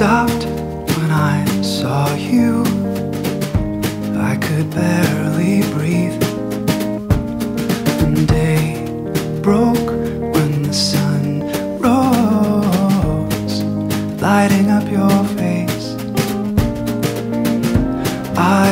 stopped when I saw you. I could barely breathe. And day broke when the sun rose, lighting up your face. I